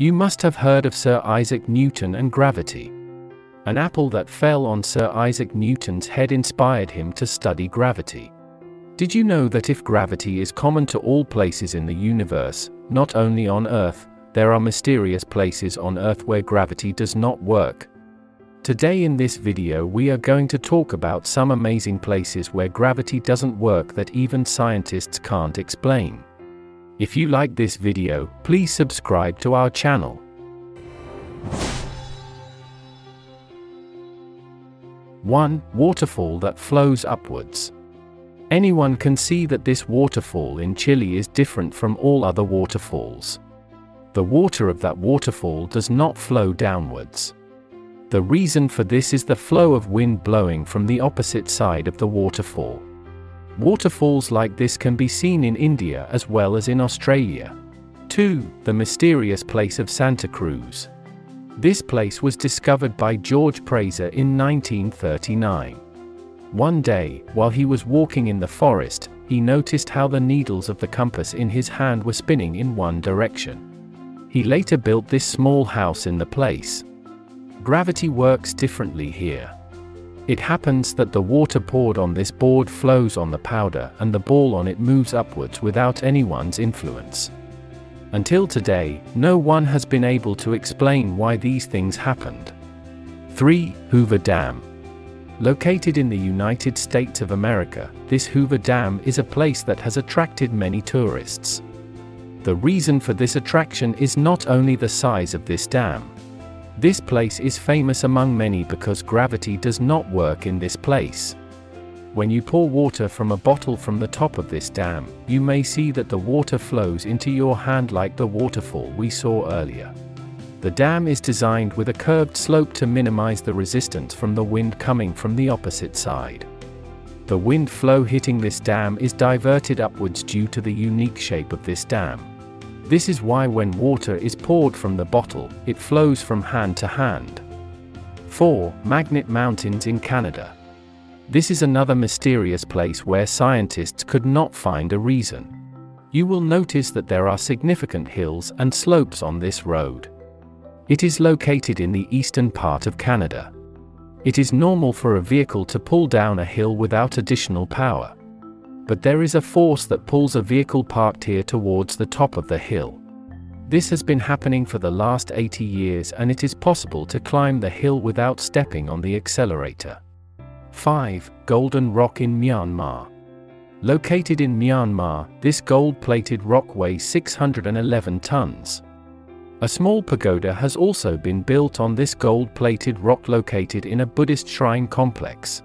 You must have heard of Sir Isaac Newton and gravity. An apple that fell on Sir Isaac Newton's head inspired him to study gravity. Did you know that if gravity is common to all places in the universe, not only on Earth, there are mysterious places on Earth where gravity does not work? Today in this video we are going to talk about some amazing places where gravity doesn't work that even scientists can't explain. If you like this video, please subscribe to our channel. 1. Waterfall that flows upwards. Anyone can see that this waterfall in Chile is different from all other waterfalls. The water of that waterfall does not flow downwards. The reason for this is the flow of wind blowing from the opposite side of the waterfall. Waterfalls like this can be seen in India as well as in Australia. 2. The mysterious place of Santa Cruz. This place was discovered by George Prather in 1939. One day, while he was walking in the forest, he noticed how the needles of the compass in his hand were spinning in one direction. He later built this small house in the place. Gravity works differently here. It happens that the water poured on this board flows on the powder and the ball on it moves upwards without anyone's influence. Until today, no one has been able to explain why these things happened. 3. Hoover Dam. Located in the United States of America, this Hoover Dam is a place that has attracted many tourists. The reason for this attraction is not only the size of this dam, this place is famous among many because gravity does not work in this place. When you pour water from a bottle from the top of this dam, you may see that the water flows into your hand like the waterfall we saw earlier. The dam is designed with a curved slope to minimize the resistance from the wind coming from the opposite side. The wind flow hitting this dam is diverted upwards due to the unique shape of this dam. This is why when water is poured from the bottle, it flows from hand to hand. 4. Magnet Mountains in Canada. This is another mysterious place where scientists could not find a reason. You will notice that there are significant hills and slopes on this road. It is located in the eastern part of Canada. It is normal for a vehicle to pull down a hill without additional power but there is a force that pulls a vehicle parked here towards the top of the hill. This has been happening for the last 80 years and it is possible to climb the hill without stepping on the accelerator. 5. Golden Rock in Myanmar. Located in Myanmar, this gold-plated rock weighs 611 tons. A small pagoda has also been built on this gold-plated rock located in a Buddhist shrine complex.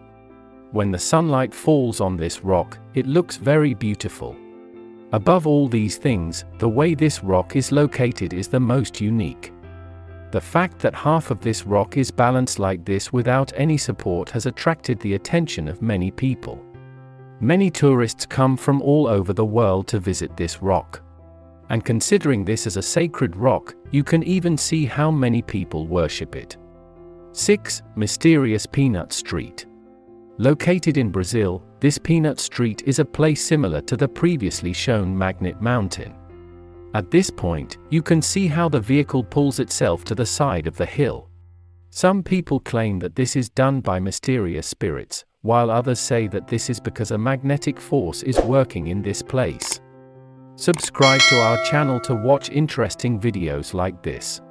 When the sunlight falls on this rock, it looks very beautiful. Above all these things, the way this rock is located is the most unique. The fact that half of this rock is balanced like this without any support has attracted the attention of many people. Many tourists come from all over the world to visit this rock. And considering this as a sacred rock, you can even see how many people worship it. 6. Mysterious Peanut Street Located in Brazil, this peanut street is a place similar to the previously shown Magnet Mountain. At this point, you can see how the vehicle pulls itself to the side of the hill. Some people claim that this is done by mysterious spirits, while others say that this is because a magnetic force is working in this place. Subscribe to our channel to watch interesting videos like this.